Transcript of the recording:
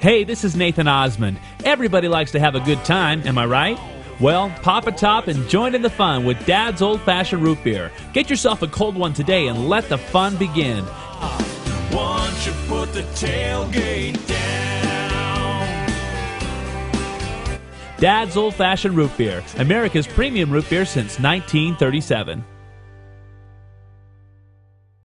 Hey, this is Nathan Osmond. Everybody likes to have a good time, am I right? Well, pop a top and join in the fun with Dad's Old Fashioned Root Beer. Get yourself a cold one today and let the fun begin. Once you put the tailgate down. Dad's Old Fashioned Root Beer, America's premium root beer since 1937.